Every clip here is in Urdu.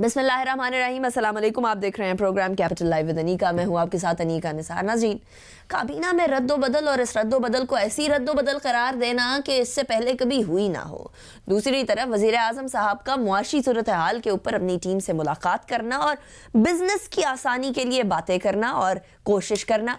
بسم اللہ الرحمن الرحیم، السلام علیکم، آپ دیکھ رہے ہیں program Capital Live with Aneeqa, میں ہوں آپ کے ساتھ انیکا نثار ناظرین۔ کابینہ میں رد و بدل اور اس رد و بدل کو ایسی رد و بدل قرار دینا کہ اس سے پہلے کبھی ہوئی نہ ہو۔ دوسری طرف وزیر اعظم صاحب کا معاشی صورتحال کے اوپر اپنی ٹیم سے ملاقات کرنا اور بزنس کی آسانی کے لیے باتیں کرنا اور کوشش کرنا۔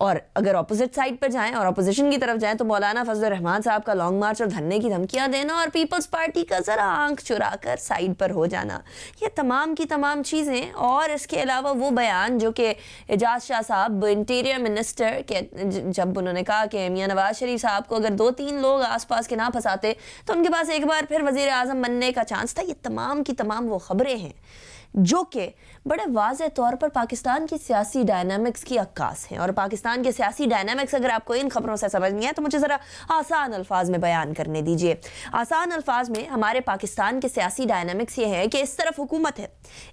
اور اگر اپوزٹ سائٹ پر جائیں اور اپوزیشن کی طرف جائیں تو مولانا فضل الرحمان صاحب کا لانگ مارچ اور دھرنے کی دھمکیاں دینا اور پیپلز پارٹی کا ذرا آنکھ چرا کر سائٹ پر ہو جانا۔ یہ تمام کی تمام چیزیں اور اس کے علاوہ وہ بیان جو کہ اجاز شاہ صاحب انٹیریئر منسٹر کے جب انہوں نے کہا کہ میاں نواز شریف صاحب کو اگر دو تین لوگ آس پاس کے نہ پھنساتے تو ان کے پاس ایک بار پھر وزیر اعظم بننے کا چانس تھا۔ یہ تمام کی تمام وہ خبریں ہیں جو کہ بڑے واضح طور پر پاکستان کی سیاسی ڈائنامکس کی عکاس ہیں اور پاکستان کے سیاسی ڈائنامکس اگر آپ کو ان خبروں سے سمجھ نہیں ہے تو مجھے ذرا آسان الفاظ میں بیان کرنے دیجیے۔ آسان الفاظ میں ہمارے پاکستان کے سیاسی ڈائنامکس یہ ہے کہ اس طرف حکومت ہے،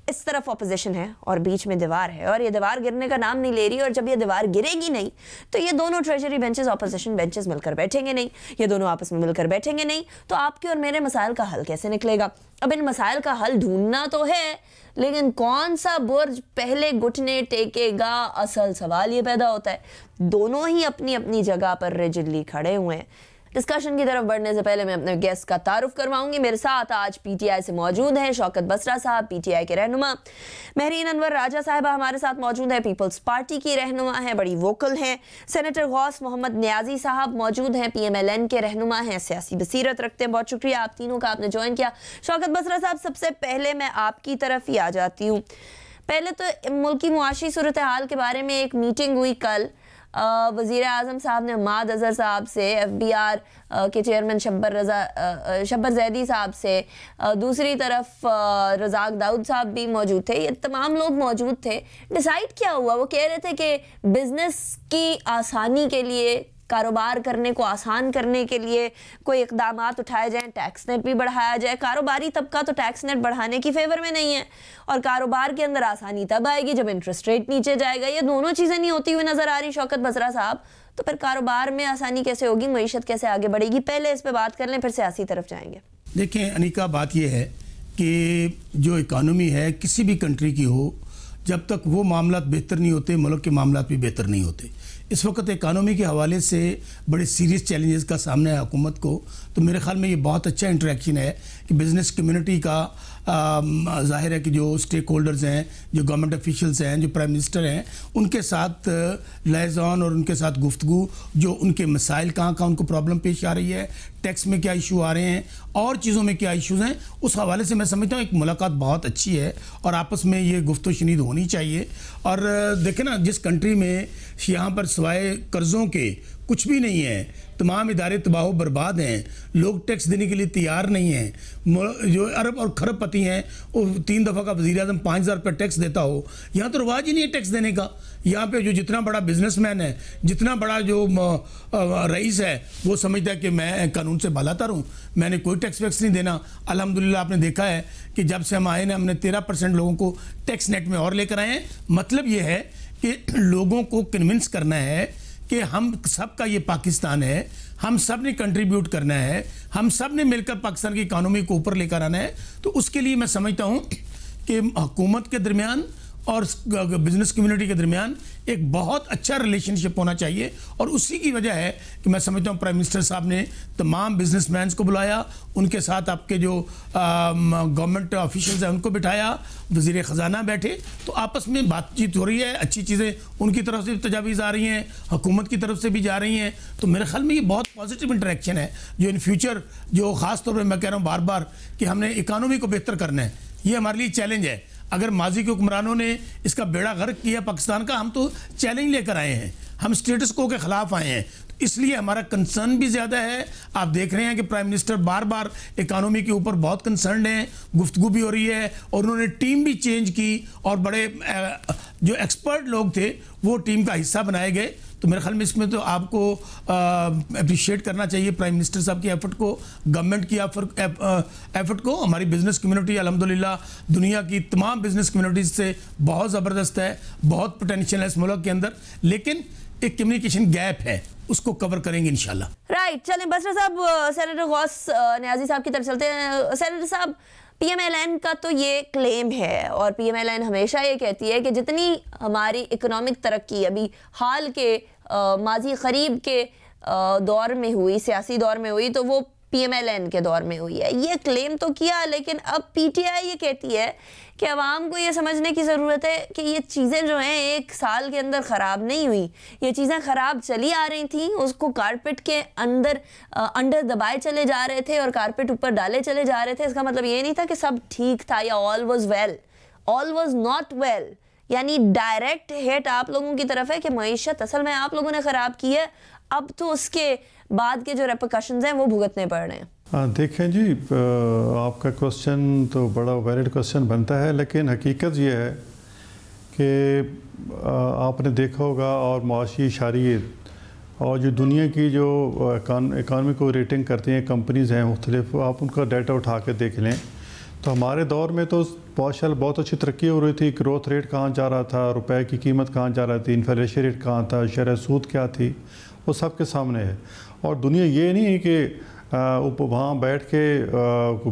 اس طرف اپوزیشن ہے اور بیچ میں دیوار ہے اور یہ دیوار گرنے کا نام نہیں لے رہی اور جب یہ دیوار گرے گی نہیں تو یہ دونوں ٹریجری بینچز اپوزیشن بینچز مل کر بیٹھیں گے نہیں، یہ دونوں آپس میں مل کر بیٹھیں گے نہیں تو آپ کے اور میرے مسائل کا حل کیسے نکلے گا؟ اب ان مسائل کا حل ڈھونڈنا تو ہے، لیکن کون سا برج پہلے گھٹنے ٹیکے گا، اصل سوال یہ پیدا ہوتا ہے۔ دونوں ہی اپنی اپنی جگہ پر ریجڈلی کھڑے ہوئے ہیں۔ ڈسکشن کی طرف بڑھنے سے پہلے میں اپنے گیسٹ کا تعارف کرواؤں گی۔ میرے ساتھ آج پی ٹی آئی سے موجود ہیں شوکت بسرا صاحب پی ٹی آئی کے رہنما۔ مہرین انور راجہ صاحبہ ہمارے ساتھ موجود ہیں پیپلز پارٹی کی رہنما ہیں، بڑی ووکل ہیں۔ سینیٹر غوث محمد نیازی صاحب موجود ہیں پی ایم ایل این کے رہنما ہیں۔ سیاسی بصیرت رکھتے ہیں، بہت شکریہ آپ تینوں کا آپ نے جوائن کیا۔ شوکت بسرا صاحب، سب سے پہلے میں آپ کی طرف ہی آ جاتی ہوں۔ پہلے تو ملکی معاشی صورتحال کے بارے میں ایک میٹنگ ہوئی کل۔ وزیر اعظم صاحب نے ماد اظہر صاحب سے، ایف بی آر کے چیئرمین شبر رضا شبر زیدی صاحب سے دوسری طرف رزاق داؤد صاحب بھی موجود تھے، یہ تمام لوگ موجود تھے۔ ڈیسائیڈ کیا ہوا؟ وہ کہہ رہے تھے کہ بزنس کی آسانی کے لیے کاروبار کرنے کو آسان کرنے کے لیے کوئی اقدامات اٹھائے جائیں ٹیکس نیٹ بھی بڑھایا جائے۔ کاروباری طبقہ تو ٹیکس نیٹ بڑھانے کی فیور میں نہیں ہے۔ اور کاروبار کے اندر آسانی تب آئے گی جب انٹرسٹ ریٹ نیچے جائے گا۔ یہ دونوں چیزیں نہیں ہوتی ہوئی نظر آ رہی، شوکت بزرا صاحب۔ تو پھر کاروبار میں آسانی کیسے ہوگی؟ معیشت کیسے آگے بڑھے گی؟ پہلے اس پہ بات کر لیں، پھر سیاسی طرف جائیں گے۔ دیکھیں، انیکا، بات یہ ہے کہ جو اکانومی ہے، کسی بھی کنٹری کی ہو، جب تک وہ معاملات بہتر نہیں ہوتے، ملک کے معاملات بھی بہتر نہیں ہوتے۔ اس وقت اکانومی کے حوالے سے بڑے سیریس چیلنجز کا سامنا ہے حکومت کو۔ تو میرے خیال میں یہ بہت اچھا انٹریکشن ہے کہ بزنس کمیونٹی کا ظاہر ہے کہ جو اسٹیک ہولڈرز ہیں، جو گورنمنٹ افیشلز ہیں، جو پرائم منسٹر ہیں، ان کے ساتھ لیزان اور ان کے ساتھ گفتگو، جو ان کے مسائل کہاں کہاں ان کو پرابلم پیش آ رہی ہے ٹیکس میں کیا ایشو آ رہے ہیں، اور چیزوں میں کیا ایشوز ہیں، اس حوالے سے میں سمجھتا ہوں ایک ملاقات بہت اچھی ہے اور آپس میں یہ گفت و شنید ہونی چاہیے۔ اور دیکھیں نا، جس کنٹری میں یہاں پر سوائے قرضوں کے کچھ بھی نہیں ہے۔ تمام ادارے تباہ و برباد ہیں۔ لوگ ٹیکس دینے کے لیے تیار نہیں ہیں۔ جو عرب اور کھرب پتی ہیں، وہ تین دفعہ کا وزیر اعظم پانچ ہزار روپے ٹیکس دیتا ہو۔ یہاں تو رواج ہی نہیں ہے ٹیکس دینے کا۔ یہاں پہ جو جتنا بڑا بزنس مین ہے، جتنا بڑا جو رئیس ہے، وہ سمجھتا ہے کہ میں قانون سے بالا تر ہوں۔ میں نے کوئی ٹیکس ویکس نہیں دینا۔ الحمدللہ آپ نے دیکھا ہے کہ جب سے ہم آئے ہیں، ہم نے تیرہ پرسنٹ لوگوں کو ٹیکس نیٹ میں اور لے کر آئے ہیں۔ مطلب یہ ہے کہ لوگوں کو کنونس کرنا ہے کہ ہم سب کا یہ پاکستان ہے، ہم سب نے کنٹریبیوٹ کرنا ہے، ہم سب نے مل کر پاکستان کی اکانومی کو اوپر لے کر آنا ہے۔ تو اس کے لیے میں سمجھتا ہوں کہ حکومت کے درمیان اور بزنس کمیونٹی کے درمیان ایک بہت اچھا ریلیشن شپ ہونا چاہیے۔ اور اسی کی وجہ ہے کہ میں سمجھتا ہوں پرائم منسٹر صاحب نے تمام بزنس مینس کو بلایا، ان کے ساتھ آپ کے جو گورنمنٹ آفیشلز ہیں، ان کو بٹھایا، وزیر خزانہ بیٹھے۔ تو آپس میں بات چیت ہو رہی ہے، اچھی چیزیں ان کی طرف سے بھی تجاویز آ رہی ہیں، حکومت کی طرف سے بھی جا رہی ہیں۔ تو میرے خیال میں یہ بہت پازیٹیو انٹریکشن ہے، جو ان فیوچر جو خاص طور پہ میں کہہ رہا ہوں بار بار کہ ہم نے اکانومی کو بہتر کرنا ہے، یہ ہمارے لیے چیلنج ہے۔ اگر ماضی کے حکمرانوں نے اس کا بیڑا غرق کیا پاکستان کا، ہم تو چیلنج لے کر آئے ہیں۔ ہم سٹیٹس کو کے خلاف آئے ہیں۔ اس لیے ہمارا کنسرن بھی زیادہ ہے۔ آپ دیکھ رہے ہیں کہ پرائم منسٹر بار بار اکانومی کے اوپر بہت کنسرنڈ ہیں۔ گفتگو بھی ہو رہی ہے اور انہوں نے ٹیم بھی چینج کی اور بڑے جو ایکسپرٹ لوگ تھے، وہ ٹیم کا حصہ بنائے گئے۔ تو میرے خیال میں اس میں تو آپ کو اپریشیٹ کرنا چاہیے پرائم منسٹر صاحب کی ایفرٹ کو گورنمنٹ کی ایفرٹ کو، ہماری بزنس کمیونٹی الحمدللہ، دنیا کی تمام بزنس کمیونٹیز سے بہت زبردست ہے، بہت پوٹینشیل ہے اس ملک کے اندر، لیکن ایک کمیونیکیشن گیپ ہے، اس کو کور کریں گے انشاءاللہ۔ رائٹ چلیں بسرا صاحب سینیٹر غوث نیازی صاحب کی طرف چلتے ہیں۔ سینیٹر صاحب پی ایم ایل این کا تو یہ کلیم ہے اور پی ایم ایل این ہمیشہ یہ کہتی ہے کہ جتنی ہماری اکنامک ترقی ابھی حال کے ماضی قریب کے دور میں ہوئی، سیاسی دور میں ہوئی، تو وہ پی ایم ایل این کے دور میں ہوئی ہے۔ یہ کلیم تو کیا، لیکن اب پی ٹی آئی یہ کہتی ہے کہ عوام کو یہ سمجھنے کی ضرورت ہے کہ یہ چیزیں جو ہیں ایک سال کے اندر خراب نہیں ہوئی۔ یہ چیزیں خراب چلی آ رہی تھیں، اس کو کارپٹ کے اندر انڈر دبائے چلے جا رہے تھے اور کارپٹ اوپر ڈالے چلے جا رہے تھے۔ اس کا مطلب یہ نہیں تھا کہ سب ٹھیک تھا یا all was well all was not well یعنی ڈائریکٹ ہیٹ آپ لوگوں کی طرف ہے کہ معیشت اصل میں آپ لوگوں نے خراب کی ہے۔ اب تو اس کے بعد کے جو ریپرکشنز ہیں وہ بھگتنے پڑ رہے ہیں۔ ہاں، دیکھیں جی آپ کا کوشچن تو بڑا ویلڈ کوشچن بنتا ہے، لیکن حقیقت یہ ہے کہ آپ نے دیکھا ہوگا اور معاشی اشاریت اور جو دنیا کی جو اکانومی کو ریٹنگ کرتی ہیں کمپنیز ہیں مختلف، آپ ان کا ڈیٹا اٹھا کے دیکھ لیں۔ تو ہمارے دور میں تو بہت بہت اچھی ترقی ہو رہی تھی گروتھ ریٹ کہاں جا رہا تھا، روپے کی قیمت کہاں جا رہا تھی انفلیشن ریٹ کہاں تھا، شرح سود کیا تھی۔ وہ سب کے سامنے ہے۔ اور دنیا یہ نہیں ہے کہ وہاں بیٹھ کے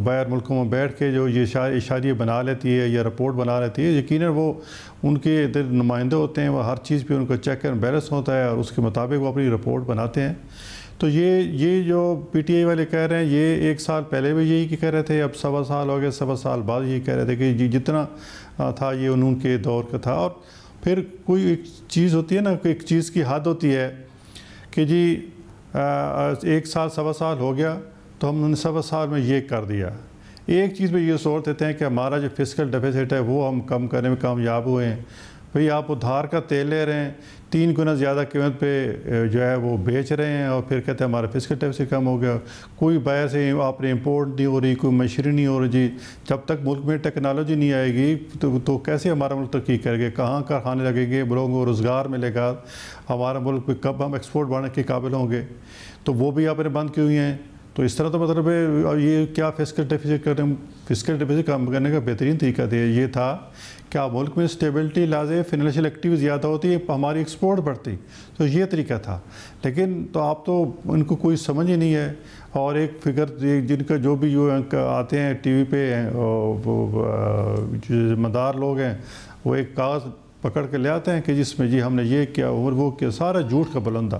باہر ملکوں میں بیٹھ کے جو یہ اشاریہ بنا لیتی ہے یا رپورٹ بنا لیتی ہے، یقیناً وہ ان کے ادھر نمائندے ہوتے ہیں، وہ ہر چیز پہ ان کا چیک اینڈ بیلنس ہوتا ہے اور اس کے مطابق وہ اپنی رپورٹ بناتے ہیں۔ تو یہ یہ جو پی ٹی آئی والے کہہ رہے ہیں، یہ ایک سال پہلے بھی یہی کہہ رہے تھے، اب سوا سال ہو گئے، سوا سال بعد یہی کہہ رہے تھے کہ جی جتنا تھا یہ انہوں کے دور کا تھا۔ اور پھر کوئی ایک چیز ہوتی ہے نا ایک چیز کی حد ہوتی ہے کہ جی ایک سال سوا سال ہو گیا تو ہم نے سوا سال میں یہ کر دیا۔ ایک چیز پہ یہ سوچ دیتے ہیں کہ ہمارا جو فزیکل ڈیفیسٹ ہے وہ ہم کم کرنے میں کامیاب ہوئے ہیں۔ بھئی آپ ادھار کا تیل لے رہے ہیں، تین گنا زیادہ قیمت پہ جو ہے وہ بیچ رہے ہیں اور پھر کہتے ہیں ہمارا فزیکل ڈیفیسٹ کم ہو گیا۔ کوئی باہر سے آپ نے امپورٹ نہیں ہو رہی، کوئی مشری نہیں ہو رہی جی جب تک ملک میں ٹیکنالوجی نہیں آئے گی، تو کیسے ہمارا ملک ترقی کرے گے کہاں کارخانے لگیں گے؟ لوگوں کو روزگار ملے گا۔ ہمارا ملک کب ہم ایکسپورٹ بڑھنے کے قابل ہوں گے؟ تو وہ بھی آپ نے بند کی ہوئی ہیں؟ تو اس طرح تو مطلب ہے، یہ کیا فزیکل ڈیفیسٹ کرنے فزیکل ڈیفیسٹ کام کرنے کا بہترین طریقہ دے یہ تھا کہ آپ ملک میں اسٹیبلٹی لازے فائنینشیل ایکٹیویٹی زیادہ ہوتی ہے ہماری ایکسپورٹ بڑھتی، تو یہ طریقہ تھا۔ لیکن تو آپ تو ان کو کوئی سمجھ ہی نہیں ہے۔ اور ایک فگر جن کا جو بھی جو آتے ہیں، ٹی وی پہ جو ذمہ دار لوگ ہیں، وہ ایک کاغذ پکڑ کے لے آتے ہیں کہ جس میں جی ہم نے یہ کیا عمر وہ کیا، سارا جھوٹ کا بلندہ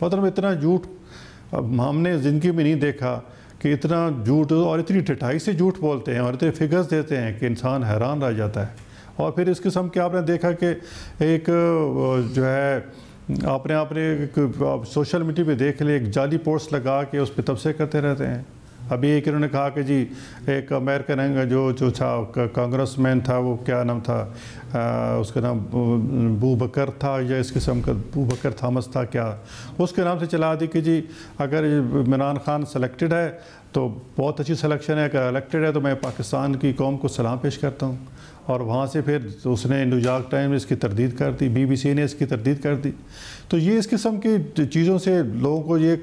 مطلب اتنا جھوٹ ہم نے زندگی میں نہیں دیکھا کہ اتنا جھوٹ اور اتنی ٹھٹائی سے جھوٹ بولتے ہیں اور اتنے فگرز دیتے ہیں کہ انسان حیران رہ جاتا ہے۔ اور پھر اس قسم کے آپ نے دیکھا کہ ایک جو ہے، آپ نے آپ نے سوشل میڈیا پہ دیکھ لے ایک جعلی پوسٹ لگا کے اس پہ تبصرے کرتے رہتے ہیں۔ ابھی ایک انہوں نے کہا کہ جی ایک امیرکن جو جو تھا کانگریس مین تھا وہ کیا نام تھا اس کا نام بو بکر تھا یا اس قسم کا بو بکر تھامس تھا کیا اس کے نام سے چلا دی کہ جی اگر عمران خان سلیکٹڈ ہے تو بہت اچھی سلیکشن ہے اگر الیکٹڈ ہے تو میں پاکستان کی قوم کو سلام پیش کرتا ہوں اور وہاں سے پھر اس نے نیو یارک ٹائم نے اس کی تردید کر دی بی بی سی نے اس کی تردید کر دی تو یہ اس قسم کی چیزوں سے لوگوں کو یہ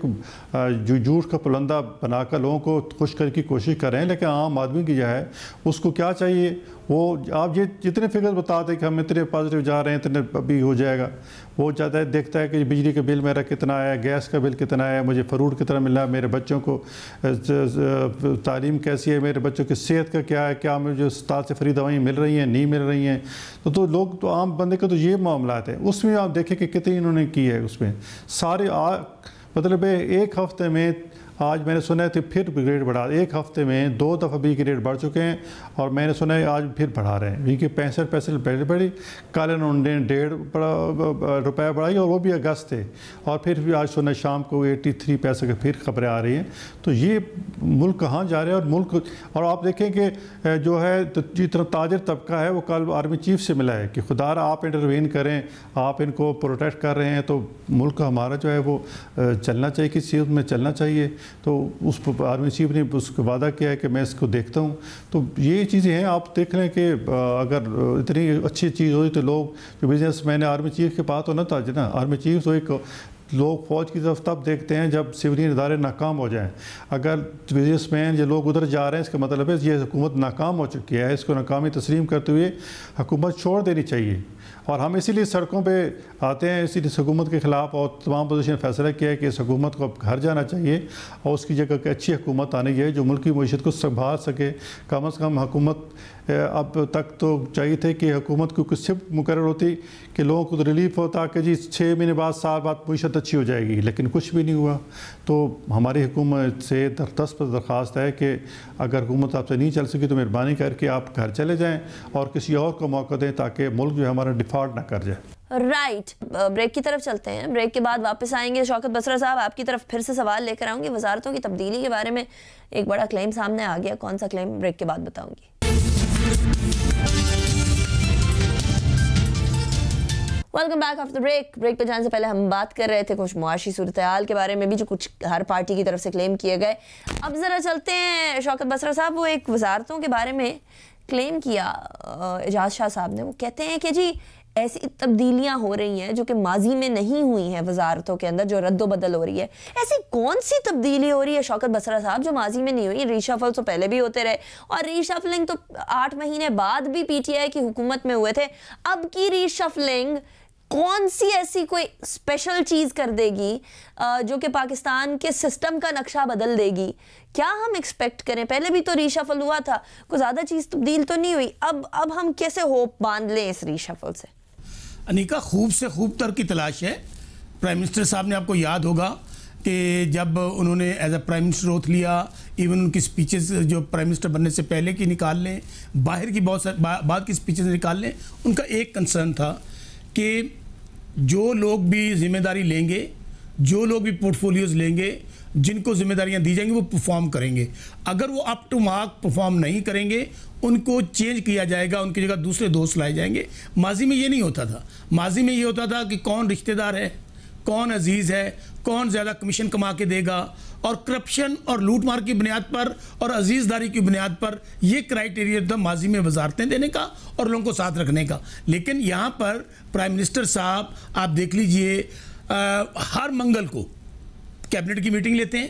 جو جھوٹ کا پلندہ بنا کر لوگوں کو خوش کرنے کی کوشش کر رہے ہیں، لیکن عام آدمی کی جو ہے، اس کو کیا چاہیے؟ وہ آپ یہ جتنے فگر بتا دیں کہ ہم اتنے پازیٹیو جا رہے ہیں، اتنے ابھی ہو جائے گا، وہ چاہتا ہے، دیکھتا ہے کہ بجلی کا بل میرا کتنا آیا گیس کا بل کتنا آیا مجھے فروٹ کتنا ملا میرے بچوں کو تعلیم کیسی ہے، میرے بچوں کی صحت کا کیا ہے، کیا مجھے استاد سے فری دوائیں مل رہی ہیں، نہیں مل رہی ہیں۔ تو تو لوگ، تو عام بندے کا تو یہ معاملات ہیں۔ اس میں آپ دیکھیں کہ کتنی انہوں نے کی ہے اس میں؟ سارے مطلب ایک ہفتے میں آج میں نے سنا ہے پھر گریڈ بڑھا، ایک ہفتے میں دو دفعہ بھی گریڈ بڑھ چکے ہیں اور میں نے سنا ہے آج پھر بڑھا رہے ہیں۔ کیونکہ پینسٹھ پیسے بڑھ بڑھی کل انہوں نے ڈیڑھ روپے بڑھائی اور وہ بھی اگست تھے۔ اور پھر بھی آج سنا شام کو ایٹی تھری پیسے کے پھر خبریں آ رہی ہیں۔ تو یہ ملک کہاں جا رہے ہیں اور ملک، اور آپ دیکھیں کہ جو ہے جتنا تاجر طبقہ ہے، وہ کل آرمی چیف سے ملا ہے کہ خدا را آپ انٹروین کریں، آپ ان کو پروٹیکٹ کر رہے ہیں تو ملک ہمارا جو ہے وہ چلنا چاہیے، کسی چیز میں چلنا چاہیے۔ تو اس آرمی چیف نے اس کو وعدہ کیا ہے کہ میں اس کو دیکھتا ہوں۔ تو یہ چیزیں ہیں، آپ دیکھ لیں کہ اگر اتنی اچھی چیز ہوئی تو لوگ، جو بزنس میں نے آرمی چیف کے پاس ہونا تھا نا آرمی چیف تو ایک لوگ فوج کی طرف تب دیکھتے ہیں جب سولین ادارے ناکام ہو جائیں۔ اگر بزنس مین جو لوگ ادھر جا رہے ہیں، اس کا مطلب ہے یہ حکومت ناکام ہو چکی ہے، اس کو ناکامی تسلیم کرتے ہوئے حکومت چھوڑ دینی چاہیے۔ اور ہم اسی لیے سڑکوں پہ آتے ہیں، اسی لیے حکومت کے خلاف اور تمام پوزیشن فیصلہ کیا ہے کہ اس حکومت کو اب گھر جانا چاہیے اور اس کی جگہ کہ اچھی حکومت آنی چاہیے جو ملک کی معیشت کو سنبھال سکے۔ کم از کم حکومت اب تک تو چاہیے تھے کہ حکومت کو کچھ صرف مقرر ہوتی کہ لوگوں کو ریلیف ہوتا کہ جی چھ مہینے بعد سال بعد معیشت اچھی ہو جائے گی، لیکن کچھ بھی نہیں ہوا۔ تو ہماری حکومت سے درخواست پر درخواست ہے کہ اگر حکومت آپ سے نہیں چل سکی تو مہربانی کر کے آپ گھر چلے جائیں اور کسی اور کو موقع دیں تاکہ ملک جو ہمارا ڈیفالٹ نہ کر جائے۔ رائٹ بریک کی طرف چلتے ہیں۔ بریک کے بعد واپس آئیں گے شوکت بسرا صاحب۔ آپ کی طرف پھر سے سوال لے کر آؤں گی۔ وزارتوں کی تبدیلی کے بارے میں ایک بڑا کلیم سامنے آ گیا۔ کون سا کلیم بریک کے بعد بتاؤں گی؟ Welcome back of the break break پہ جانے سے پہلے ہم بات کر رہے تھے کچھ معاشی صورتحال کے بارے میں بھی جو کچھ ہر پارٹی کی طرف سے کلیم کیے گئے۔ اب ذرا چلتے ہیں، شوکت بسرا صاحب، وہ ایک وزارتوں کے بارے میں کلیم کیا اعجاز شاہ صاحب نے۔ وہ کہتے ہیں کہ جی ایسی تبدیلیاں ہو رہی ہیں جو کہ ماضی میں نہیں ہوئی ہیں وزارتوں کے اندر جو رد و بدل ہو رہی ہے۔ ایسی کون سی تبدیلی ہو رہی ہے شوکت بسرا صاحب جو ماضی میں نہیں ہوئی؟ ریشفل تو پہلے بھی ہوتے رہے۔ اور ریشفلنگ تو آٹھ مہینے بعد بھی پی ٹی آئی کی حکومت میں ہوئے تھے۔ اب کی ریشفلنگ کون سی ایسی کوئی اسپیشل چیز کر دے گی جو کہ پاکستان کے سسٹم کا نقشہ بدل دے گی؟ کیا ہم ایکسپیکٹ کریں؟ پہلے بھی تو ریشفل ہوا تھا۔ کوئی زیادہ چیز تبدیل تو نہیں ہوئی۔ اب اب ہم کیسے ہوپ باندھ لیں اس ریشفل سے؟ انیکا، خوب سے خوب تر کی تلاش ہے۔ پرائم منسٹر صاحب نے آپ کو یاد ہوگا کہ جب انہوں نے as a prime minister oath لیا ایون ان کی سپیچز جو پرائم منسٹر بننے سے پہلے کی نکال لیں، باہر کی بہت ساری بعد کی سپیچز نکال لیں، ان کا ایک کنسرن تھا کہ جو لوگ بھی ذمہ داری لیں گے، جو لوگ بھی پورٹ فولیوز لیں گے جن کو ذمہ داریاں دی جائیں گے وہ پرفارم کریں گے۔ اگر وہ اپ ٹو مارک پرفارم نہیں کریں گے، ان کو چینج کیا جائے گا، ان کی جگہ دوسرے دوست لائے جائیں گے۔ ماضی میں یہ نہیں ہوتا تھا۔ ماضی میں یہ ہوتا تھا کہ کون رشتہ دار ہے، کون عزیز ہے، کون زیادہ کمیشن کما کے دے گا۔ اور کرپشن اور لوٹ مار کی بنیاد پر اور عزیز داری کی بنیاد پر یہ کرائٹیریا تھا ماضی میں وزارتیں دینے کا اور لوگوں کو ساتھ رکھنے کا۔ لیکن یہاں پر پرائم منسٹر صاحب، آپ دیکھ لیجیے ہر منگل کو کیبنٹ کی میٹنگ لیتے ہیں،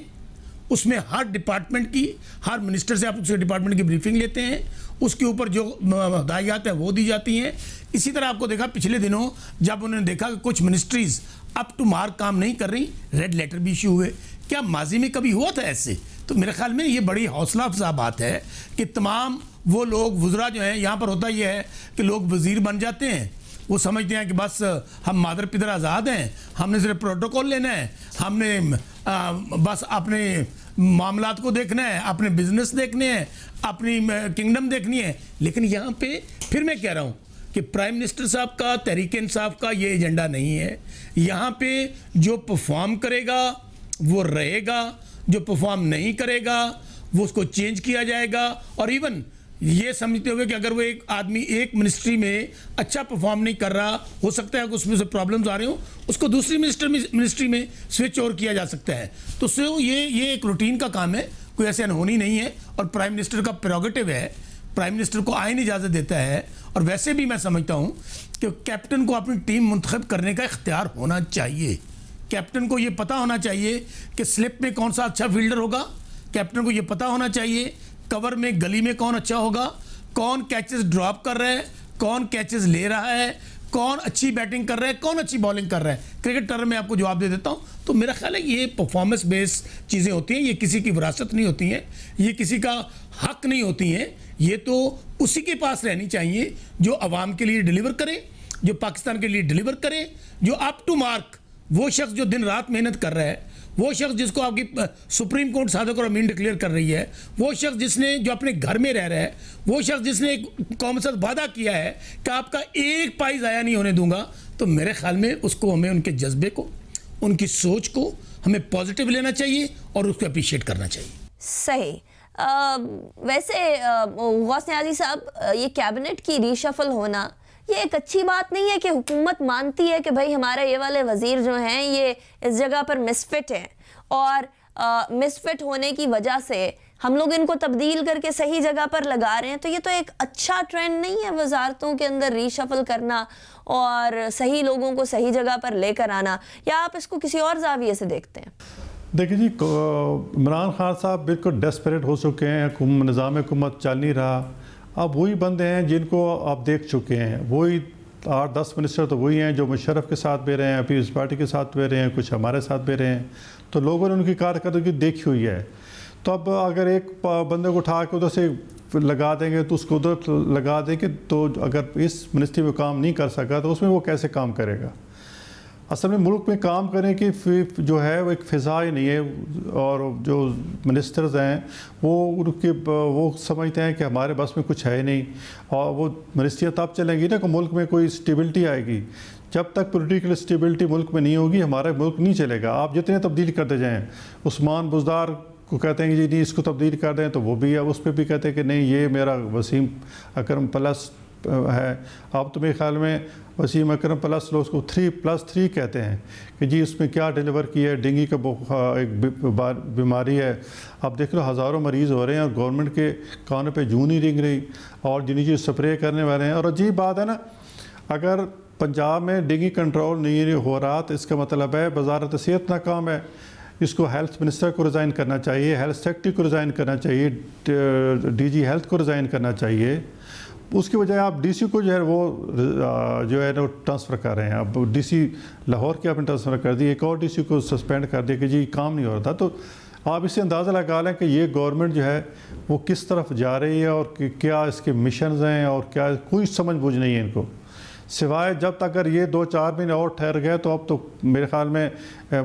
اس میں ہر ڈپارٹمنٹ کی، ہر منسٹر سے آپ اس ڈپارٹمنٹ کی بریفنگ لیتے ہیں، اس کے اوپر جو ہدایات ہیں وہ دی جاتی ہیں۔ اسی طرح آپ کو دیکھا پچھلے دنوں جب انہوں نے دیکھا کہ کچھ منسٹریز اپ ٹو مارک کام نہیں کر رہی، ریڈ لیٹر بھی ایشو ہوئے۔ کیا ماضی میں کبھی ہوا تھا ایسے؟ تو میرے خیال میں یہ بڑی حوصلہ افزا بات ہے کہ تمام وہ لوگ، وزراء جو ہیں، یہاں پر ہوتا یہ ہے کہ لوگ وزیر بن جاتے ہیں۔ وہ سمجھتے ہیں کہ بس ہم مادر پدر آزاد ہیں، ہم نے صرف پروٹوکول لینا ہے، ہم نے بس اپنے معاملات کو دیکھنا ہے، اپنے بزنس دیکھنے ہیں، اپنی کنگڈم دیکھنی ہے۔ لیکن یہاں پہ پھر میں کہہ رہا ہوں کہ پرائم منسٹر صاحب کا، تحریک انصاف کا یہ ایجنڈا نہیں ہے۔ یہاں پہ جو پرفارم کرے گا، وہ رہے گا، جو پرفارم نہیں کرے گا، وہ اس کو چینج کیا جائے گا۔ اور ایون یہ سمجھتے ہوئے کہ اگر وہ ایک آدمی ایک منسٹری میں اچھا پرفارم نہیں کر رہا، ہو سکتا ہے کہ اس میں سے پرابلمز آ رہے ہوں، اس کو دوسری منسٹر منسٹری میں سوئچ اور کیا جا سکتا ہے۔ تو سو یہ یہ ایک روٹین کا کام ہے، کوئی ایسے انہونی نہیں ہے اور پرائم منسٹر کا پروگیٹو ہے پرائم منسٹر کو آئین اجازت دیتا ہے۔ اور ویسے بھی میں سمجھتا ہوں کہ کیپٹن کو اپنی ٹیم منتخب کرنے کا اختیار ہونا چاہیے۔ کیپٹن کو یہ پتا ہونا چاہیے کہ سلپ میں کون سا اچھا فیلڈر ہوگا۔ کیپٹن کو یہ پتا ہونا چاہیے کور میں گلی میں کون اچھا ہوگا؟ کون کیچز ڈراپ کر رہا ہے؟ کون کیچز لے رہا ہے؟ کون اچھی بیٹنگ کر رہا ہے؟ کون اچھی بالنگ کر رہا ہے؟ کرکٹ ٹرم میں آپ کو جواب دے دیتا ہوں۔ تو میرا خیال ہے یہ پرفارمنس بیس چیزیں ہوتی ہیں، یہ کسی کی وراثت نہیں ہوتی ہیں، یہ کسی کا حق نہیں ہوتی ہیں، یہ تو اسی کے پاس رہنی چاہیے جو عوام کے لیے ڈیلیور کرے، جو پاکستان کے لیے ڈیلیور کرے، جو اپ ٹو مارک وہ شخص جو دن رات محنت کر رہا ہے۔ وہ شخص جس کو آپ کی سپریم کورٹ صادق اور امین ڈکلیئر کر رہی ہے، وہ شخص جس نے جو اپنے گھر میں رہ رہا ہے، وہ شخص جس نے قوم سے وعدہ کیا ہے کہ آپ کا ایک پائی ضائع نہیں ہونے دوں گا، تو میرے خیال میں اس کو ہمیں ان کے جذبے کو، ان کی سوچ کو ہمیں پازیٹیو لینا چاہیے اور اس کو اپریشیٹ کرنا چاہیے۔ صحیح۔ ویسے غوث نیازی صاحب یہ کیبنٹ کی ریشفل ہونا یہ ایک اچھی بات نہیں ہے کہ حکومت مانتی ہے کہ بھائی ہمارے یہ والے وزیر جو ہیں یہ اس جگہ پر مسفٹ ہیں اور مسفٹ ہونے کی وجہ سے ہم لوگ ان کو تبدیل کر کے صحیح جگہ پر لگا رہے ہیں تو یہ تو ایک اچھا ٹرینڈ نہیں ہے وزارتوں کے اندر ریشفل کرنا اور صحیح لوگوں کو صحیح جگہ پر لے کر آنا یا آپ اس کو کسی اور زاویے سے دیکھتے ہیں؟ دیکھیں جی عمران خان صاحب بالکل ڈیسپریٹ ہو چکے ہیں نظام حکومت چل نہیں رہا۔ اب وہی بندے ہیں جن کو آپ دیکھ چکے ہیں۔ وہی آٹھ دس منسٹر تو وہی ہیں جو مشرف کے ساتھ بھی رہے ہیں، پیپلز پارٹی کے ساتھ بھی رہے ہیں، کچھ ہمارے ساتھ بھی رہے ہیں۔ تو لوگوں نے ان کی کارکردگی دیکھی ہوئی ہے۔ تو اب اگر ایک بندے کو اٹھا کے ادھر سے لگا دیں گے تو اس کو ادھر لگا دیں گے تو اگر اس منسٹری میں کام نہیں کر سکا تو اس میں وہ کیسے کام کرے گا؟ اصل میں ملک میں کام کرنے کی جو ہے وہ ایک فضا ہی نہیں ہے، اور جو منسٹرز ہیں، وہ ان کے وہ سمجھتے ہیں کہ ہمارے بس میں کچھ ہے نہیں۔ اور وہ منسٹریاں تب چلیں گی نا کہ ملک میں کوئی اسٹیبلٹی آئے گی۔ جب تک پولیٹیکل اسٹیبلٹی ملک میں نہیں ہوگی، ہمارا ملک نہیں چلے گا۔ آپ جتنے تبدیل کرتے جائیں، عثمان بزدار کو کہتے ہیں کہ جی نہیں، اس کو تبدیل کر دیں تو وہ بھی اس پہ بھی کہتے ہیں کہ نہیں، یہ میرا وسیم اکرم پلس ہے۔ اب تو میرے خیال میں وسیم اکرم پلس لوگ اس کو تھری پلس تھری کہتے ہیں کہ جی اس میں کیا ڈیلیور کیا ہے؟ ڈینگی کا ایک بیماری ہے۔ اب دیکھ لو ہزاروں مریض ہو رہے ہیں اور گورنمنٹ کے کانوں پہ جون نہیں رنگ رہی اور جنہیں چیز جی سپرے کرنے والے ہیں۔ اور عجیب بات ہے نا، اگر پنجاب میں ڈینگی کنٹرول نہیں ہو رہا تو اس کا مطلب ہے وزارت صحت ناکام ہے۔ اس کو ہیلتھ منسٹر کو ریزائن کرنا چاہیے ہیلتھ سیکٹری کو ریزائن کرنا چاہیے ڈی جی ہیلتھ کو ریزائن کرنا چاہیے۔ اس کی وجہ آپ ڈی سی کو جو ہے وہ جو ہے نا ٹرانسفر کر رہے ہیں۔ اب ڈی سی لاہور کی آپ نے ٹرانسفر کر دی، ایک اور ڈی سی کو سسپینڈ کر دیا کہ جی کام نہیں ہو رہا تھا۔ تو آپ اس سے اندازہ لگا لیں کہ یہ گورنمنٹ جو ہے وہ کس طرف جا رہی ہے اور کیا اس کے مشنز ہیں اور کیا کوئی سمجھ بوجھ نہیں ہے ان کو۔ سوائے جب تک اگر یہ دو چار مہینے اور ٹھہر گئے تو اب تو میرے خیال میں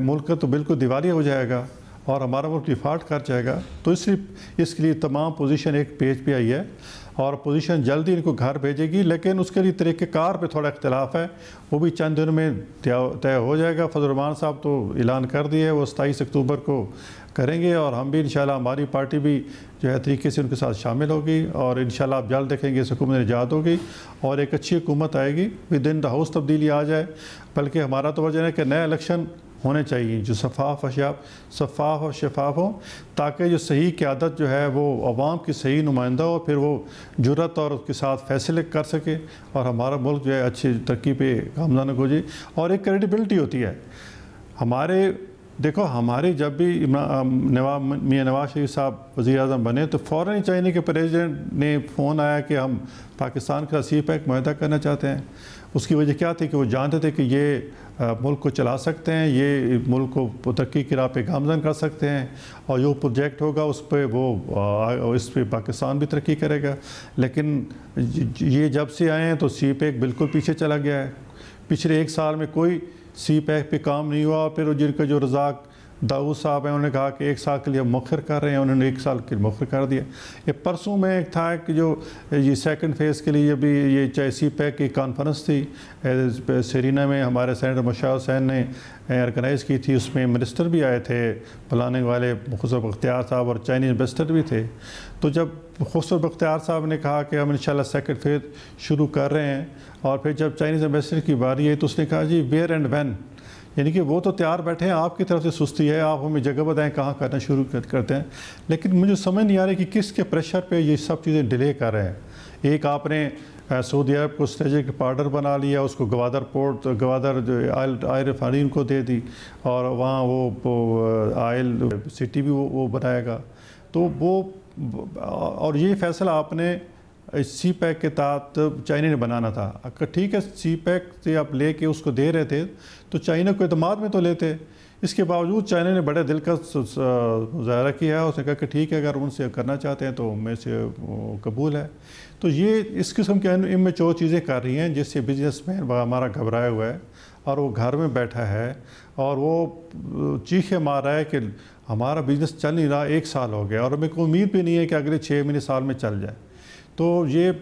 ملک تو بالکل دیوالیہ ہو جائے گا اور ہمارا ملک ڈیفالٹ کر جائے گا۔ تو اس لیے اس کے لیے تمام پوزیشن ایک پیج پہ آئی ہے۔ اور پوزیشن جلدی ان کو گھر بھیجے گی، لیکن اس کے لیے طریقہ کار پہ تھوڑا اختلاف ہے۔ وہ بھی چند دن میں طے ہو جائے گا۔ فضل الرحمان صاحب تو اعلان کر دیے، وہ ستائیس اکتوبر کو کریں گے اور ہم بھی انشاءاللہ ہماری پارٹی بھی جو ہے طریقے سے ان کے ساتھ شامل ہوگی اور انشاءاللہ آپ جلد دیکھیں گے اس حکومت نجات ہوگی اور ایک اچھی حکومت آئے گی۔ ود ان دا ہاؤس تبدیلی آ جائے، بلکہ ہمارا تو وجہ ہے کہ نئے الیکشن ہونے چاہیے۔ جو شفاف اشیاف شفاف اور شفاف ہوں، تاکہ جو صحیح قیادت جو ہے، وہ عوام کی صحیح نمائندہ ہو، پھر وہ جرت اور اس کے ساتھ فیصلے کر سکے اور ہمارا ملک جو ہے، اچھی ترقی پہ کامزانک ہو جائے اور ایک کریڈیبلٹی ہوتی ہے۔ ہمارے دیکھو ہماری جب بھی نواب میاں نواز شریف صاحب وزیر اعظم بنے، تو فوراً ہی چاہیے کہ پریزیڈنٹ نے فون آیا کہ ہم پاکستان کا سی پیک معاہدہ کرنا چاہتے ہیں۔ اس کی وجہ کیا تھی کہ وہ جانتے تھے کہ یہ ملک کو چلا سکتے ہیں، یہ ملک کو ترقی کی راہ پہ گامزن کر سکتے ہیں اور جو پروجیکٹ ہوگا اس پہ وہ اس پہ پاکستان بھی ترقی کرے گا۔ لیکن یہ جب سے آئے ہیں تو سی پیک بالکل پیچھے چلا گیا ہے۔ پچھلے ایک سال میں کوئی سی پیک پہ کام نہیں ہوا، پھر جن کا جو رزاق داؤد صاحب ہیں، انہوں نے کہا کہ ایک سال کے لیے مؤخر کر رہے ہیں، انہوں نے ایک سال کے لیے مؤخر کر دیا۔ یہ پرسوں میں ایک تھا کہ جو یہ سیکنڈ فیز کے لیے بھی یہ چاہے سی پیک کی کانفرنس تھی۔ سرینا میں ہمارے سینٹر مشاہ حسین نے آرگنائز کی تھی۔ اس میں منسٹر بھی آئے تھے پلاننگ والے خسر بختیار صاحب اور چائنیز انویسٹر بھی تھے۔ تو جب خسر بختیار صاحب نے کہا کہ ہم انشاءاللہ سیکنڈ فیز شروع کر رہے ہیں اور پھر جب چائنیز انویسٹر کی باری ہے تو اس نے کہا جی ویئر اینڈ وین یعنی کہ وہ تو تیار بیٹھے ہیں، آپ کی طرف سے سستی ہے، آپ ہمیں جگہ بتائیں کہاں کرنا شروع کرتے ہیں۔ لیکن مجھے سمجھ نہیں آ رہی کہ کس کے پریشر پہ یہ سب چیزیں ڈیلے کر رہے ہیں۔ ایک آپ نے سعودی عرب کو اسٹریٹجک پارٹنر بنا لیا، اس کو گوادر پورٹ گوادر جو آئل آئل ریفائنری کو دے دی، اور وہاں وہ آئل سٹی بھی وہ بنائے گا۔ تو وہ اور یہ فیصلہ آپ نے سی پیک کے تحت چائنا نے بنانا تھا۔ اگر ٹھیک ہے، سی پیک سے آپ لے کے اس کو دے رہے تھے، تو چائنا کو اعتماد میں تو لیتے۔ اس کے باوجود چائنا نے بڑے دل کا مظاہرہ کیا ہے، اس نے کہا کہ ٹھیک ہے، اگر ان سے کرنا چاہتے ہیں تو میں سے قبول ہے۔ تو یہ اس قسم کے ان میں چو چیزیں کر رہی ہیں، جس سے بزنس مین ہمارا گھبرایا ہوا ہے اور وہ گھر میں بیٹھا ہے اور وہ چیخے مار رہا ہے کہ ہمارا بزنس چل نہیں رہا، ایک سال ہو گیا اور ہمیں کوئی امید بھی نہیں ہے کہ اگلے چھ مہینے، سال میں چل جائے۔ تو یہ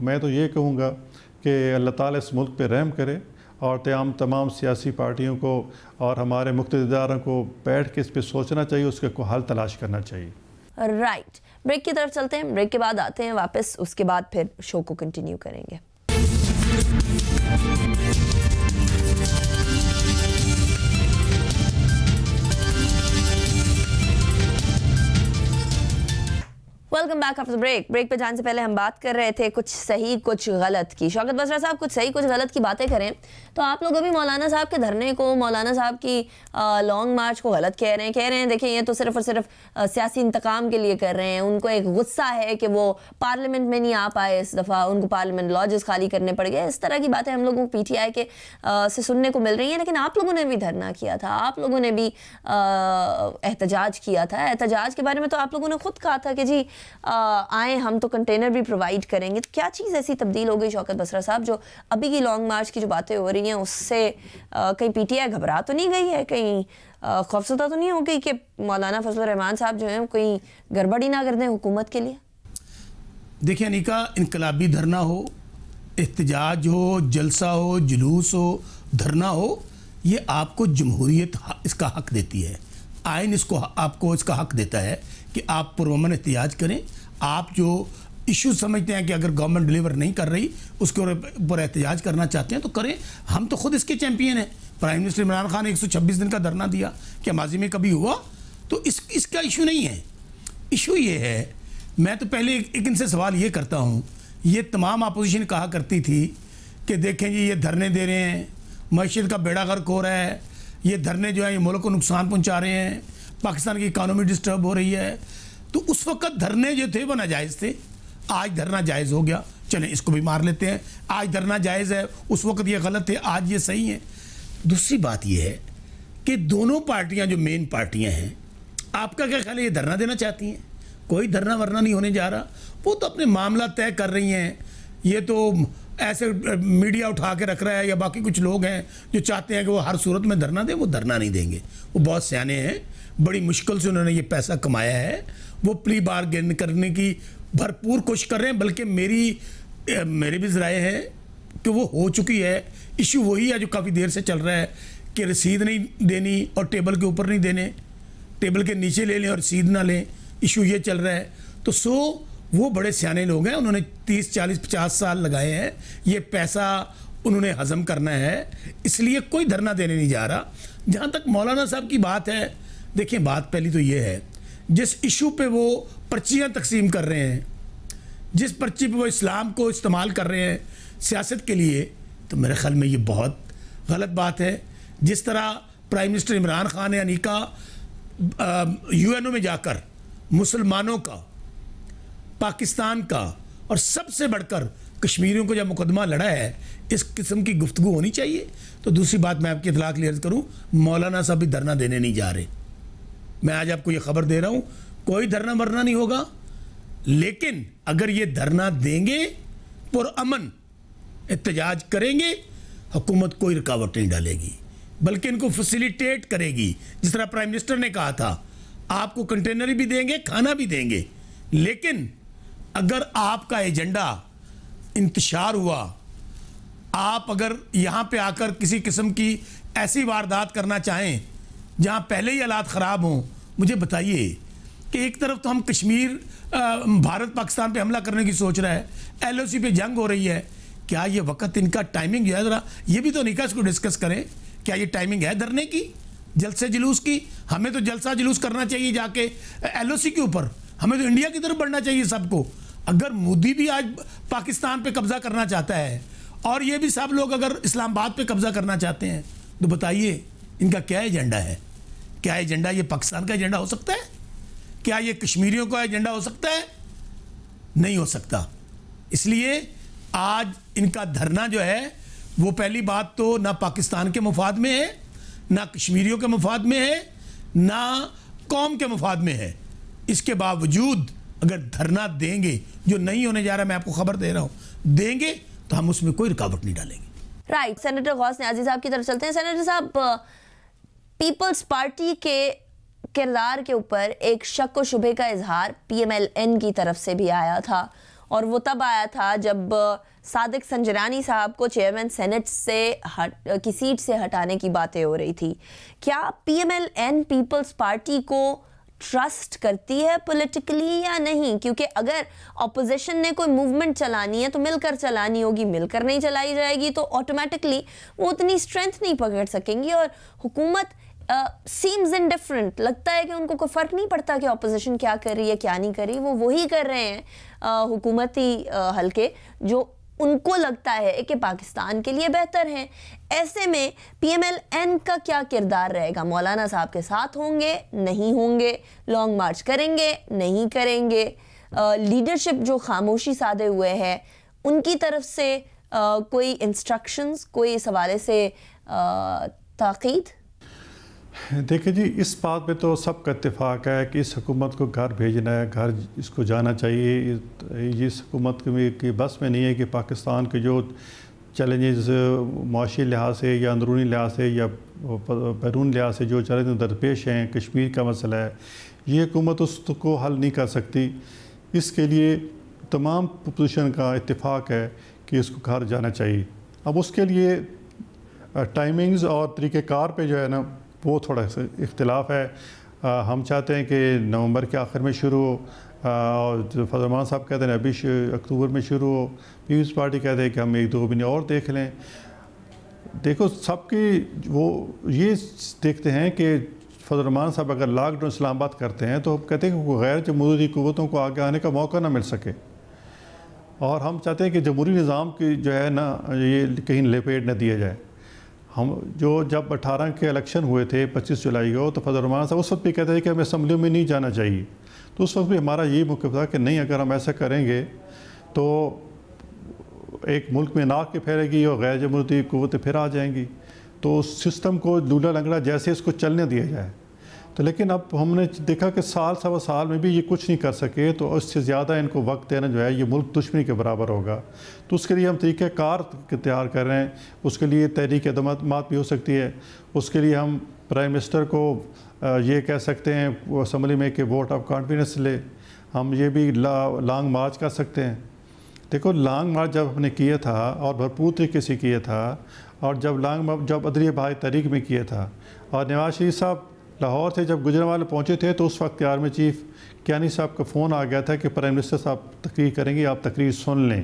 میں تو یہ کہوں گا کہ اللہ تعالیٰ اس ملک پہ رحم کرے اور تمام تمام سیاسی پارٹیوں کو اور ہمارے مقتداروں کو بیٹھ کے اس پہ سوچنا چاہیے، اس کے حل تلاش کرنا چاہیے۔ رائٹ بریک کی طرف چلتے ہیں بریک کے بعد آتے ہیں، واپس اس کے بعد پھر شو کو کنٹینیو کریں گے۔ Welcome back after break break پہ جانے سے پہلے ہم بات کر رہے تھے کچھ صحیح، کچھ غلط کی۔ شوکت بسرا صاحب، کچھ صحیح، کچھ غلط کی باتیں کریں۔ تو آپ لوگ ابھی مولانا صاحب کے دھرنے کو، مولانا صاحب کی لانگ مارچ کو غلط کہہ رہے ہیں۔ کہہ رہے ہیں، دیکھیں، یہ تو صرف اور صرف سیاسی انتقام کے لیے کر رہے ہیں۔ ان کو ایک غصہ ہے کہ وہ پارلیمنٹ میں نہیں آ پائے اس دفعہ۔ ان کو پارلیمنٹ لاجز خالی کرنے پڑ گئے۔ اس طرح کی باتیں ہم لوگوں کو پی ٹی آئی کے سے سننے کو مل رہی ہیں۔ لیکن آپ لوگوں نے بھی دھرنا کیا تھا۔ آپ لوگوں نے بھی احتجاج کیا تھا۔ احتجاج کے بارے میں تو آپ لوگوں نے خود کہا تھا کہ جی آئیں، ہم تو کنٹینر بھی پرووائڈ کریں گے۔ تو کیا چیز ایسی تبدیل ہو گئی شوکت بسرا صاحب جو ابھی کی لانگ مارچ کی جو باتیں ہو رہی ہیں، اس سے کہیں پی ٹی آئی گھبرا تو نہیں گئی ہے؟ کہیں خوفزدہ تو نہیں ہو گئی کہ مولانا فضل الرحمان صاحب جو ہیں کہیں گڑبڑی نہ کر دیں حکومت کے لیے؟ دیکھیں انیکا، انقلابی دھرنا ہو، احتجاج ہو، جلسہ ہو، جلوس ہو، دھرنا ہو، یہ آپ کو جمہوریت اس کا حق دیتی ہے۔ آئین اس کو، آپ کو اس کا حق دیتا ہے۔ کہ آپ پرامن احتجاج کریں۔ آپ جو ایشو سمجھتے ہیں کہ اگر گورنمنٹ ڈلیور نہیں کر رہی، اس کے اوپر احتجاج کرنا چاہتے ہیں تو کریں۔ ہم تو خود اس کے چیمپئن ہیں۔ پرائم منسٹر عمران خان نے ایک سو چھبیس دن کا دھرنا دیا کیا ماضی میں کبھی ہوا۔ تو اس اس کا ایشو نہیں ہے۔ ایشو یہ ہے، میں تو پہلے ایک ان سے سوال یہ کرتا ہوں۔ یہ تمام اپوزیشن کہا کرتی تھی کہ دیکھیں جی یہ دھرنے دے رہے ہیں۔ معیشت کا بیڑا غرق ہو رہا ہے۔ یہ دھرنے جو ہیں، یہ ملک کو نقصان پہنچا رہے ہیں۔ پاکستان کی اکانومی ڈسٹرب ہو رہی ہے۔ تو اس وقت دھرنے جو تھے وہ ناجائز تھے۔ آج دھرنا جائز ہو گیا۔ چلیں اس کو بھی مار لیتے ہیں۔ آج دھرنا جائز ہے۔ اس وقت یہ غلط ہے۔ آج یہ صحیح ہے۔ دوسری بات یہ ہے کہ دونوں پارٹیاں جو مین پارٹیاں ہیں، آپ کا کیا خیال ہے؟ یہ دھرنا دینا چاہتی ہیں؟ کوئی دھرنا ورنا نہیں ہونے جا رہا۔ وہ تو اپنے معاملہ طے کر رہی ہیں۔ یہ تو ایسے میڈیا اٹھا کے رکھ رہا ہے یا باقی کچھ لوگ ہیں جو چاہتے ہیں کہ وہ ہر صورت میں دھرنا دیں، وہ دھرنا نہیں دیں گے۔ وہ بہت سیانے ہیں، بڑی مشکل سے انہوں نے یہ پیسہ کمایا ہے۔ وہ پلی بار گین کرنے کی بھرپور کوشش کر رہے ہیں، بلکہ میری میرے بھی ذرائع ہے کہ وہ ہو چکی ہے۔ ایشو وہی ہے جو کافی دیر سے چل رہا ہے کہ رسید نہیں دینی اور ٹیبل کے اوپر نہیں دینے، ٹیبل کے نیچے لے لیں اور رسید نہ لیں۔ ایشو یہ چل رہا ہے۔ تو سو وہ بڑے سیانے لوگ ہیں، انہوں نے تیس، چالیس، پچاس سال لگائے ہیں، یہ پیسہ انہوں نے ہضم کرنا ہے، اس لیے کوئی دھرنا دینے نہیں جا رہا۔ جہاں تک مولانا صاحب کی بات ہے، دیکھیں بات پہلی تو یہ ہے، جس ایشو پہ وہ پرچیاں تقسیم کر رہے ہیں، جس پرچی پہ وہ اسلام کو استعمال کر رہے ہیں سیاست کے لیے، تو میرے خیال میں یہ بہت غلط بات ہے۔ جس طرح پرائم منسٹر عمران خان نے انیکا یو این او میں جا کر مسلمانوں کا پاکستان کا اور سب سے بڑھ کر کشمیریوں کو جب مقدمہ لڑا ہے، اس قسم کی گفتگو ہونی چاہیے۔ تو دوسری بات میں آپ کی اطلاع کلیئر کروں، مولانا صاحب بھی دھرنا دینے نہیں جا رہے۔ میں آج آپ کو یہ خبر دے رہا ہوں، کوئی دھرنا مرنا نہیں ہوگا۔ لیکن اگر یہ دھرنا دیں گے پر امن احتجاج کریں گے، حکومت کوئی رکاوٹ نہیں ڈالے گی، بلکہ ان کو فیسیلیٹیٹ کرے گی۔ جس طرح پرائم منسٹر نے کہا تھا، آپ کو کنٹینر بھی دیں گے، کھانا بھی دیں گے۔ لیکن اگر آپ کا ایجنڈا انتشار ہوا، آپ اگر یہاں پہ آ کر کسی قسم کی ایسی واردات کرنا چاہیں جہاں پہلے ہی حالات خراب ہوں، مجھے بتائیے کہ ایک طرف تو ہم کشمیر بھارت، پاکستان پہ حملہ کرنے کی سوچ رہا ہے ایل او سی پہ جنگ ہو رہی ہے، کیا یہ وقت ان کا ٹائمنگ جو ہے؟ ذرا یہ بھی تو نکاس کو ڈسکس کریں، کیا یہ ٹائمنگ ہے دھرنے کی، جلسے جلوس کی؟ ہمیں تو جلسہ جلوس کرنا چاہیے جا کے ایل او سی کے اوپر، ہمیں تو انڈیا کی طرف بڑھنا چاہیے سب کو۔ اگر مودی بھی آج پاکستان پہ قبضہ کرنا چاہتا ہے اور یہ بھی سب لوگ اگر اسلام آباد پہ قبضہ کرنا چاہتے ہیں، تو بتائیے، ان کا کیا ایجنڈا ہے؟ کیا ایجنڈا یہ پاکستان کا ایجنڈا ہو سکتا ہے؟ کیا یہ کشمیریوں کا ایجنڈا ہو سکتا ہے؟ نہیں ہو سکتا۔ اس لیے آج ان کا دھرنا جو ہے، وہ پہلی بات تو نہ پاکستان کے مفاد میں ہے، نہ کشمیریوں کے مفاد میں ہے، نہ قوم کے مفاد میں ہے۔ اس کے باوجود اگر دھرنا دیں گے، جو نہیں ہونے جا رہا، میں آپ کو خبر دے رہا ہوں، دیں گے تو ہم اس میں کوئی رکاوٹ نہیں ڈالیں گے۔ رائٹ سینیٹر غوث نیازی صاحب کی طرف چلتے ہیں۔ سینیٹر صاحب پیپلز پارٹی کے کردار کے اوپر ایک شک و شبہ کا اظہار پی ایم ایل این کی طرف سے بھی آیا تھا۔ اور وہ تب آیا تھا جب صادق سنجرانی صاحب کو چیئرمین سینٹ سے ہٹ، کی سیٹ سے ہٹانے کی باتیں ہو رہی تھی۔ کیا P M L N Peoples party کو ٹرسٹ کرتی ہے پولیٹیکلی یا نہیں? کیونکہ اگر اپوزیشن نے کوئی موومنٹ چلانی ہے تو مل کر چلانی ہوگی مل کر نہیں چلائی جائے گی تو آٹومیٹکلی وہ اتنی اسٹرینتھ نہیں پکڑ سکیں گی اور حکومت سیمز ان ڈفرنٹ لگتا ہے کہ ان کو کوئی فرق نہیں پڑتا کہ اپوزیشن کیا کر رہی ہے، کیا نہیں کر رہی، وہ وہی کر رہے ہیں حکومتی حلقے جو ان کو لگتا ہے کہ پاکستان کے لیے بہتر ہیں۔ ایسے میں پی ایم ایل این کا کیا کردار رہے گا؟ مولانا صاحب کے ساتھ ہوں گے، نہیں ہوں گے؟ لانگ مارچ کریں گے، نہیں کریں گے؟ لیڈرشپ جو خاموشی سادے ہوئے ہیں، ان کی طرف سے کوئی انسٹرکشنز کوئی اس حوالے سے تاقید دیکھیں جی اس بات پہ تو سب کا اتفاق ہے کہ اس حکومت کو گھر بھیجنا ہے، گھر اس کو جانا چاہیے۔ اس حکومت کی بس میں نہیں ہے کہ پاکستان کے جو چیلنجز معاشی لحاظ سے یا اندرونی لحاظ سے یا بیرون لحاظ سے جو چیلنج درپیش ہیں، کشمیر کا مسئلہ ہے، یہ حکومت اس کو حل نہیں کر سکتی۔ اس کے لیے تمام پوزیشن کا اتفاق ہے کہ اس کو گھر جانا چاہیے۔ اب اس کے لیے ٹائمنگز اور طریقہ کار پہ جو ہے نا وہ تھوڑا سا اختلاف ہے۔ ہم چاہتے ہیں کہ نومبر کے آخر میں شروع ہو اور فضرمان صاحب کہتے ہیں، ابھی اکتوبر میں شروع ہو پیپلز پارٹی کہتے ہیں کہ ہم ایک دو مہینے اور دیکھ لیں۔ دیکھو، سب کی وہ یہ دیکھتے ہیں کہ فضل الرحمان صاحب اگر لاک ڈاؤن اسلام آباد کرتے ہیں تو کہتے ہیں کہ غیر جمہوری قوتوں کو آگے آنے کا موقع نہ مل سکے۔ اور ہم چاہتے ہیں کہ جمہوری نظام کی جو ہے نا، یہ کہیں لپیٹ نہ دیا جائے۔ ہم جو جب اٹھارہ کے الیکشن ہوئے تھے، پچیس جولائی کو، تو فضل الرحمان صاحب اس وقت بھی کہتے تھے کہ ہمیں اسمبلیوں میں نہیں جانا چاہیے۔ تو اس وقت بھی ہمارا یہ موقف تھا کہ نہیں، اگر ہم ایسا کریں گے تو ایک ملک میں ناک کے پھیلے گی اور غیر جمہوری قوتیں پھر آ جائیں گی۔ تو اس سسٹم کو لولا لنگڑا جیسے اس کو چلنے دیا جائے۔ تو لیکن اب ہم نے دیکھا کہ سال سوا سال میں بھی یہ کچھ نہیں کر سکے، تو اس سے زیادہ ان کو وقت دینا جو ہے یہ ملک دشمنی کے برابر ہوگا۔ تو اس کے لیے ہم طریقہ کار تیار کر رہے ہیں۔ اس کے لیے تحریک اعتماد بھی ہو سکتی ہے۔ اس کے لیے ہم پرائم منسٹر کو یہ کہہ سکتے ہیں، اسمبلی میں کہ ووٹ آف کانفیڈنس لے۔ ہم یہ بھی لانگ مارچ کر سکتے ہیں۔ دیکھو، لانگ مارچ جب ہم نے کیا تھا اور بھرپور طریقے سے کیا تھا، اور جب لانگ جب ادری بھائی تحریک میں کیا تھا، اور نواز شریف صاحب لاہور سے جب گجرا والے پہنچے تھے تو اس وقت آرمی چیف کیانی صاحب کا فون آ گیا تھا کہ پرائم منسٹر صاحب تقریر کریں گے، آپ تقریر سن لیں۔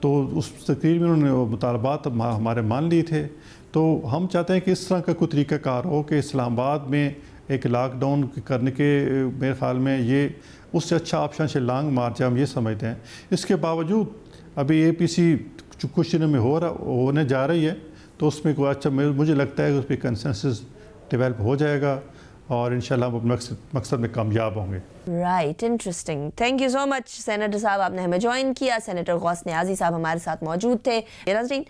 تو اس تقریر میں انہوں نے مطالبات ہمارے مان لیے تھے۔ تو ہم چاہتے ہیں کہ اس طرح کا کوئی طریقہ کار ہو کہ اسلام آباد میں ایک لاک ڈاؤن کرنے کے میرے خیال میں یہ اس سے اچھا آپشن سے لانگ مارچ ہے ہم یہ سمجھتے ہیں۔ اس کے باوجود ابھی اے پی سی کچھ دنوں میں ہو رہا، ہونے جا رہی ہے تو اس میں کوئی اچھا مجھے لگتا ہے کہ اس پہ کنسنسس ڈیولپ ہو جائے گا۔ اور انشاءاللہ ہم اپنے مقصد میں کامیاب ہوں گے۔ Right interesting thank you so much senator صاحب، آپ نے ہمیں جوائن کیا۔ سینیٹر غوث نیازی صاحب ہمارے ساتھ موجود تھے۔ ناظرین،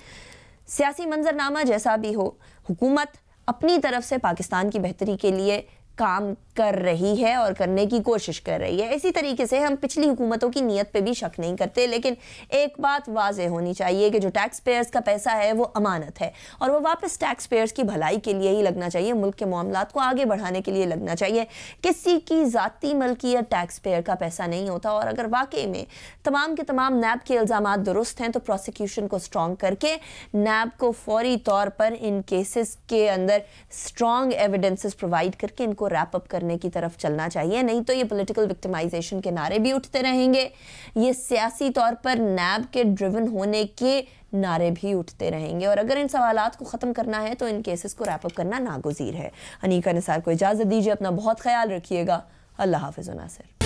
سیاسی منظر نامہ جیسا بھی ہو، حکومت اپنی طرف سے پاکستان کی بہتری کے لیے کام کر رہی ہے اور کرنے کی کوشش کر رہی ہے۔ اسی طریقے سے ہم پچھلی حکومتوں کی نیت پہ بھی شک نہیں کرتے، لیکن ایک بات واضح ہونی چاہیے کہ جو ٹیکس پیئرز کا پیسہ ہے وہ امانت ہے اور وہ واپس ٹیکس پیئرز کی بھلائی کے لیے ہی لگنا چاہیے۔ ملک کے معاملات کو آگے بڑھانے کے لیے لگنا چاہیے۔ کسی کی ذاتی ملکیت ٹیکس پیئر کا پیسہ نہیں ہوتا اور اگر واقعی میں تمام کے تمام نیب کے الزامات درست ہیں تو پروسیکیوشن کو سٹرونگ کر کے نیب کو فوری طور پر ان کیسز کے اندر سٹرونگ ایویڈنسز پرووائڈ کر کے ان کو ریپ اپ کرنے کی طرف چلنا چاہیے۔ نہیں تو یہ پولیٹیکل وکٹمائزیشن کے نعرے بھی اٹھتے رہیں گے۔ یہ سیاسی طور پر نیب کے ڈریون ہونے کے نعرے بھی اٹھتے رہیں گے۔ اور اگر ان سوالات کو ختم کرنا ہے تو ان کیسز کو ریپ اپ کرنا ناگزیر ہے۔ انیکا نثار کو اجازت دیجیے، اپنا بہت خیال رکھیے گا۔ اللہ حافظ و ناصر۔